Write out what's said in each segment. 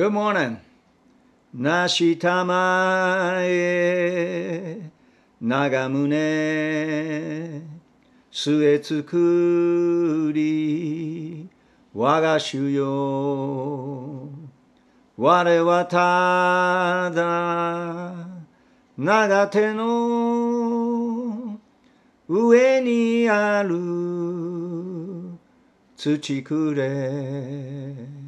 Good morning. なしたまえ長胸据え作り我が主よ我はただ長手の上にある土くれ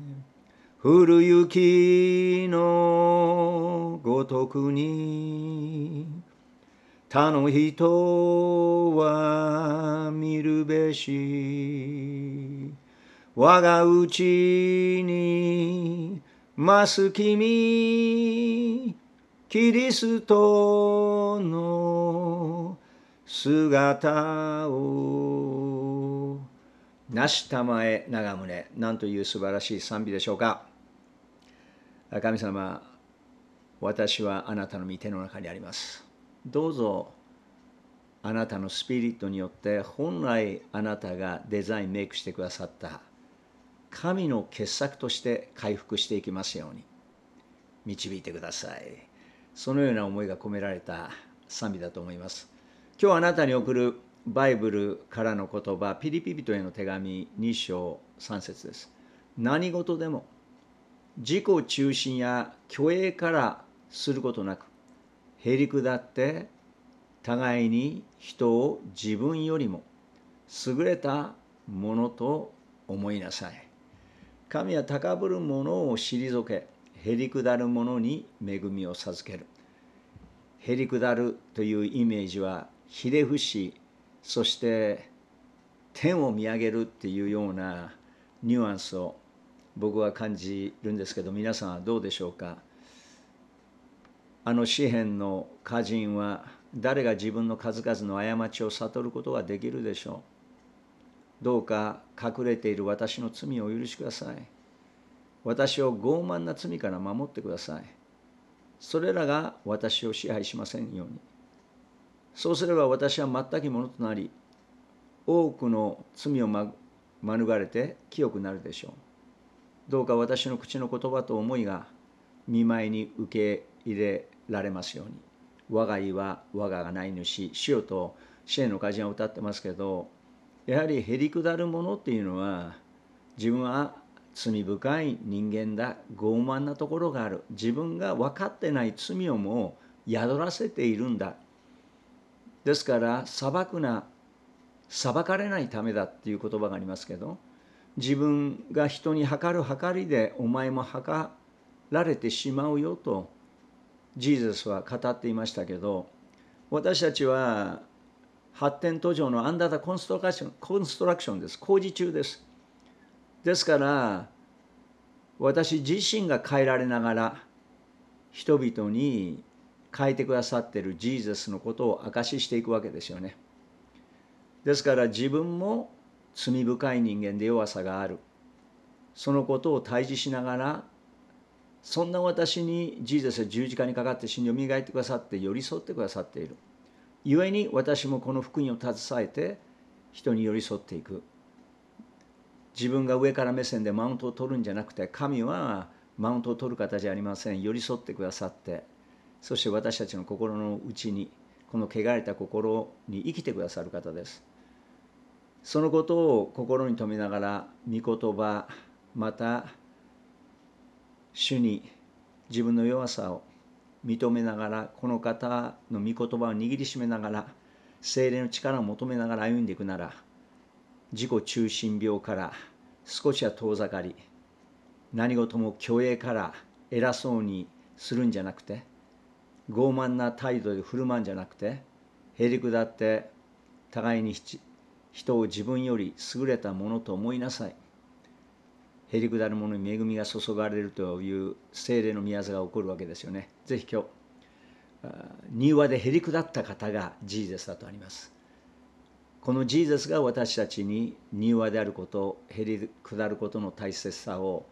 古雪のごとくに他の人は見るべし我がうちにます君キリストの姿をなしたまえ長宗。なんという素晴らしい賛美でしょうか。神様私はあなたの御手の中にあります。どうぞあなたのスピリットによって本来あなたがデザインメイクしてくださった神の傑作として回復していきますように導いてください。そのような思いが込められた賛美だと思います。今日あなたに送るバイブルからの言葉ピリピ人への手紙2章3節です。何事でも自己中心や虚栄からすることなくへりくだって互いに人を自分よりも優れたものと思いなさい。神は高ぶる者を退けへりくだる者に恵みを授ける。へりくだるというイメージはひれ伏しそして天を見上げるっていうようなニュアンスを僕は感じるんですけど皆さんはどうでしょうか？あの詩篇の歌人は誰が自分の数々の過ちを悟ることができるでしょう？どうか隠れている私の罪をお許しください。私を傲慢な罪から守ってください。それらが私を支配しませんように。そうすれば私は全くものとなり多くの罪を免れて清くなるでしょう。どうか私の口の言葉と思いが見舞いに受け入れられますように。我が家は我ががない主主よと支援の歌人は歌ってますけどやはりへりくだるものっていうのは自分は罪深い人間だ傲慢なところがある。自分が分かってない罪をもう宿らせているんだ。ですから裁くな裁かれないためだっていう言葉がありますけど自分が人に測る測りでお前も測られてしまうよとジーザスは語っていましたけど私たちは発展途上のアンダーダコンストラクションコンストラクションです。工事中です。ですから私自身が変えられながら人々に変えてくださっているジーザスのことを証ししていくわけですよね。ですから自分も罪深い人間で弱さがある。そのことを対峙しながらそんな私にジーザスは十字架にかかって死によみがえってくださって寄り添ってくださっている。故に私もこの福音を携えて人に寄り添っていく。自分が上から目線でマウントを取るんじゃなくて神はマウントを取る方じゃありません。寄り添ってくださってそして私たちの心の内にこの汚れた心に生きてくださる方です。そのことを心に留めながら御言葉また主に自分の弱さを認めながらこの方の御言葉を握りしめながら精霊の力を求めながら歩んでいくなら自己中心病から少しは遠ざかり何事も虚栄から偉そうにするんじゃなくて傲慢な態度で振る舞うんじゃなくてへりくだって互いに人を自分より優れたものと思いなさいへりくだる者に恵みが注がれるという精霊の宮座が起こるわけですよね。ぜひ今日、庭でへりくだった方がジーザスだとあります。このジーザスが私たちに庭であること、へりくだることの大切さを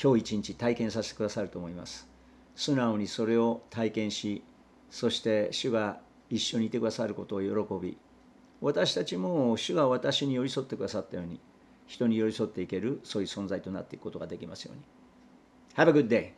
今日一日体験させてくださると思います。素直にそれを体験し、そして主が一緒にいてくださることを喜び、私たちも主が私に寄り添ってくださったように、人に寄り添っていけるそういう存在となっていくことができますように Have a good day.